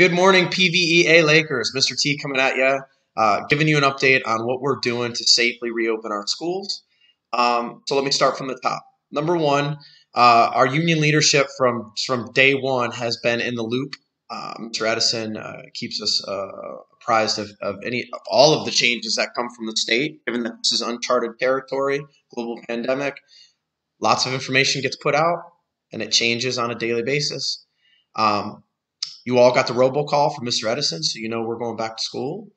Good morning, PVEA Lakers. Mr. T coming at you, uh, giving you an update on what we're doing to safely reopen our schools. Um, so let me start from the top. Number one, uh, our union leadership from from day one has been in the loop. Uh, Mr. Edison keeps us uh, apprised of, of any of all of the changes that come from the state, given that this is uncharted territory, global pandemic. Lots of information gets put out, and it changes on a daily basis. Um, you all got the robocall from Mr. Edison, so you know we're going back to school.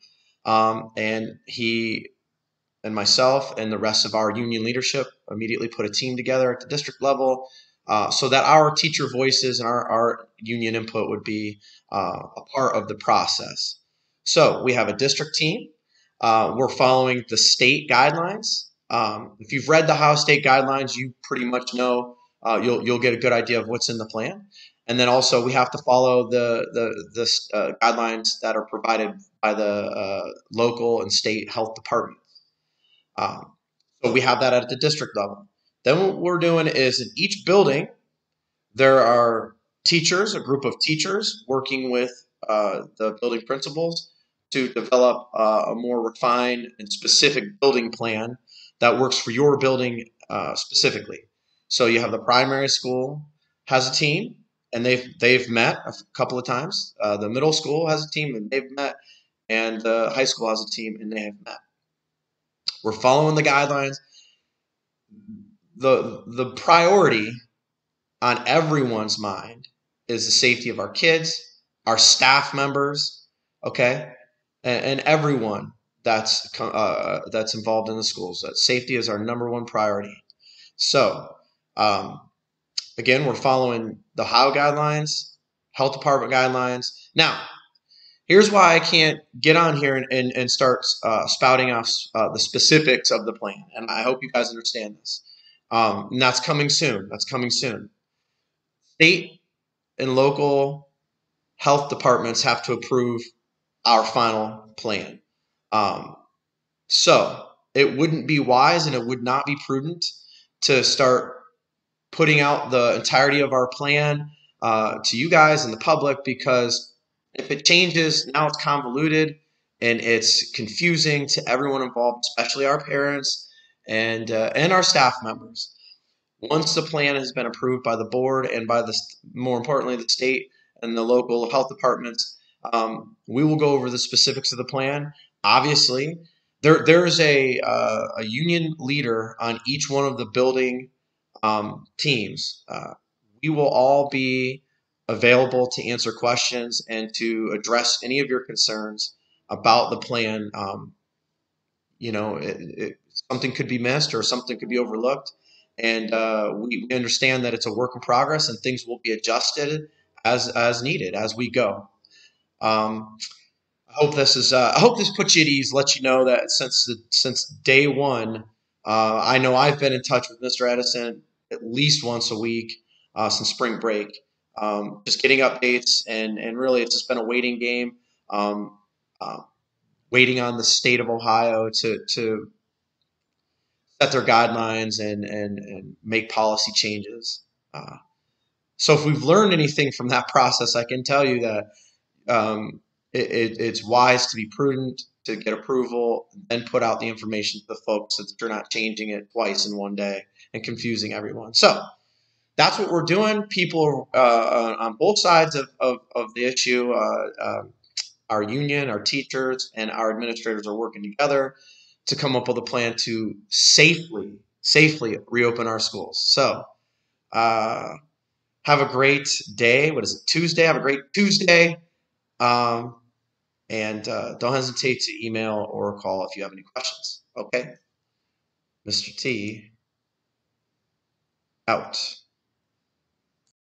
Um, and he and myself and the rest of our union leadership immediately put a team together at the district level uh, so that our teacher voices and our, our union input would be uh, a part of the process. So we have a district team. Uh, we're following the state guidelines. Um, if you've read the Ohio State guidelines, you pretty much know uh, you'll you'll get a good idea of what's in the plan. And then also we have to follow the the, the uh, guidelines that are provided by the uh, local and state health departments. Um, so we have that at the district level. Then what we're doing is in each building, there are teachers, a group of teachers working with uh, the building principals to develop uh, a more refined and specific building plan that works for your building uh, specifically. So you have the primary school has a team, and they've they've met a couple of times. Uh, the middle school has a team, and they've met, and the high school has a team, and they have met. We're following the guidelines. the The priority on everyone's mind is the safety of our kids, our staff members, okay, and, and everyone that's uh, that's involved in the schools. That safety is our number one priority. So, um, again, we're following the Ohio guidelines, health department guidelines. Now, here's why I can't get on here and, and, and start uh, spouting off uh, the specifics of the plan. And I hope you guys understand this. Um, and that's coming soon. That's coming soon. State and local health departments have to approve our final plan. Um, so it wouldn't be wise and it would not be prudent to start putting out the entirety of our plan uh, to you guys and the public because if it changes, now it's convoluted and it's confusing to everyone involved, especially our parents and uh, and our staff members. Once the plan has been approved by the board and by the more importantly the state and the local health departments, um, we will go over the specifics of the plan. Obviously, there there's a uh, a union leader on each one of the building um, teams. Uh, we will all be available to answer questions and to address any of your concerns about the plan. Um, you know, it, it, something could be missed or something could be overlooked. And uh, we, understand that it's a work in progress and things will be adjusted as, as needed as we go. Um, I hope this is. Uh, I hope this puts you at ease. Let you know that since the, since day one, uh, I know I've been in touch with Mr. Edison at least once a week uh, since spring break. Um, just getting updates, and and really it's just been a waiting game, um, uh, waiting on the state of Ohio to to set their guidelines and and and make policy changes. Uh, so if we've learned anything from that process, I can tell you that um, it, it, it's wise to be prudent to get approval, then put out the information to the folks so that you're not changing it twice in one day and confusing everyone. So that's what we're doing. People uh, on both sides of, of, of the issue, uh, uh, our union, our teachers, and our administrators are working together to come up with a plan to safely, safely reopen our schools. So uh, have a great day. What is it? Tuesday. Have a great Tuesday. Um, and uh, don't hesitate to email or call if you have any questions. Okay? Mr. T out.